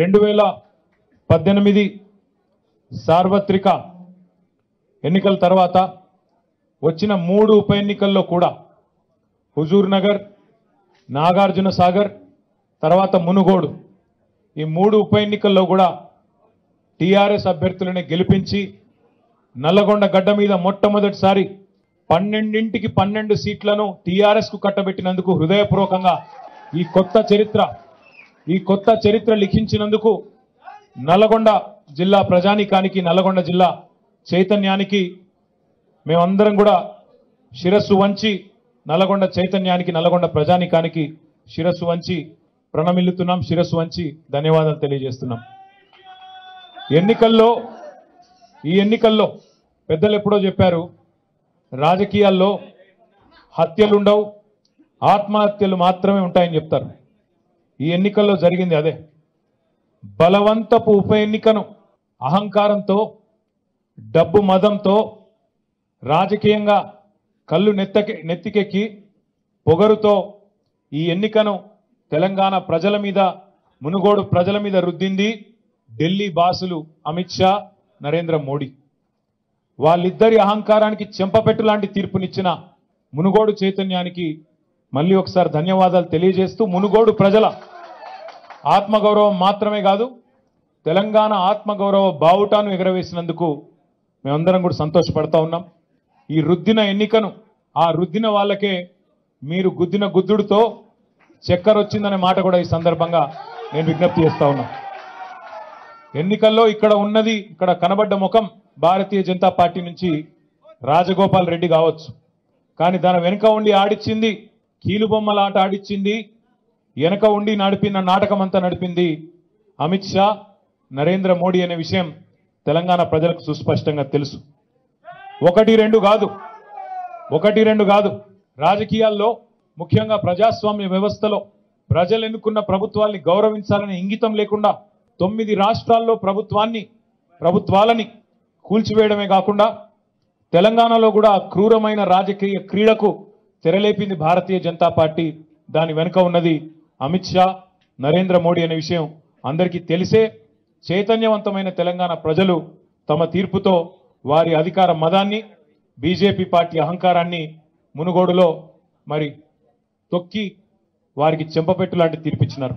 రెండు వేల పద్దెనిమిది సార్వత్రిక ఎన్నికల తర్వాత వచ్చిన మూడు ఉప ఎన్నికల్లో కూడా హుజూర్ నగర్ నాగార్జున సాగర్ తర్వాత మునుగోడు ఈ మూడు ఉప ఎన్నికల్లో కూడా టీఆర్ఎస్ అభ్యర్థులని గెలిపించి నల్లగొండ గడ్డ మీద మొట్టమొదటిసారి పన్నెండింటికి పన్నెండు సీట్లను టీఆర్ఎస్కు కట్టబెట్టినందుకు హృదయపూర్వకంగా ఈ కొత్త చరిత్ర ఈ కొత్త చరిత్ర లిఖించినందుకు నల్లగొండ జిల్లా ప్రజానీకానికి నల్లగొండ జిల్లా చైతన్యానికి మేమందరం కూడా శిరస్సు వంచి నల్లగొండ చైతన్యానికి నల్లగొండ ప్రజానీకానికి శిరస్సు వంచి ప్రణమిల్లుతున్నాం శిరస్సు వంచి ధన్యవాదాలు తెలియజేస్తున్నాం. ఎన్నికల్లో ఈ ఎన్నికల్లో పెద్దలు ఎప్పుడో చెప్పారు రాజకీయాల్లో హత్యలుండవు ఆత్మహత్యలు మాత్రమే ఉంటాయని చెప్తారు. ఈ ఎన్నికల్లో జరిగింది అదే. బలవంతపు ఉప ఎన్నికను అహంకారంతో డబ్బు మదంతో రాజకీయంగా కళ్ళు నెత్తకి నెత్తికెక్కి పొగరుతో ఈ ఎన్నికను తెలంగాణ ప్రజల మీద మునుగోడు ప్రజల మీద రుద్దింది ఢిల్లీ బాసులు అమిత్ షా నరేంద్ర మోడీ. వాళ్ళిద్దరి అహంకారానికి చెంపపెట్టు లాంటి తీర్పునిచ్చిన మునుగోడు చైతన్యానికి మళ్ళీ ఒకసారి ధన్యవాదాలు తెలియజేస్తూ మునుగోడు ప్రజల ఆత్మగౌరవం మాత్రమే కాదు తెలంగాణ ఆత్మగౌరవ బావుటాను ఎగరవేసినందుకు మేమందరం కూడా సంతోషపడతా ఉన్నాం. ఈ రుద్దిన ఎన్నికను ఆ రుద్దిన వాళ్ళకే మీరు గుద్దిన గుద్దుడుతో చక్కెర వచ్చిందనే మాట కూడా ఈ సందర్భంగా నేను విజ్ఞప్తి చేస్తా ఉన్నా. ఎన్నికల్లో ఇక్కడ ఉన్నది ఇక్కడ కనబడ్డ ముఖం భారతీయ జనతా పార్టీ నుంచి రాజగోపాల్ రెడ్డి కావచ్చు. కానీ దాని వెనుక ఉండి ఆడిచ్చింది కీలుబొమ్మలాట ఆడిచ్చింది వెనక ఉండి నడిపిన నాటకం అంతా నడిపింది అమిత్ షా నరేంద్ర మోడీ అనే విషయం తెలంగాణ ప్రజలకు సుస్పష్టంగా తెలుసు. ఒకటి రెండు కాదు. ఒకటి రెండు కాదు. రాజకీయాల్లో ముఖ్యంగా ప్రజాస్వామ్య వ్యవస్థలో ప్రజలు ఎన్నుకున్న ప్రభుత్వాల్ని గౌరవించాలనే ఇంగితం లేకుండా తొమ్మిది రాష్ట్రాల్లో ప్రభుత్వాన్ని ప్రభుత్వాలని కూల్చివేయడమే కాకుండా తెలంగాణలో కూడా క్రూరమైన రాజకీయ క్రీడకు తెరలేపింది భారతీయ జనతా పార్టీ. దాని వెనుక ఉన్నది అమిత్ షా నరేంద్ర మోడీ అనే విషయం అందరికీ తెలిసే చైతన్యవంతమైన తెలంగాణ ప్రజలు తమ తీర్పుతో వారి అధికార మదాన్ని బీజేపీ పార్టీ అహంకారాన్ని మునుగోడులో మరి తొక్కి వారికి చెంపపెట్టు లాంటి తీర్పిచ్చినారు.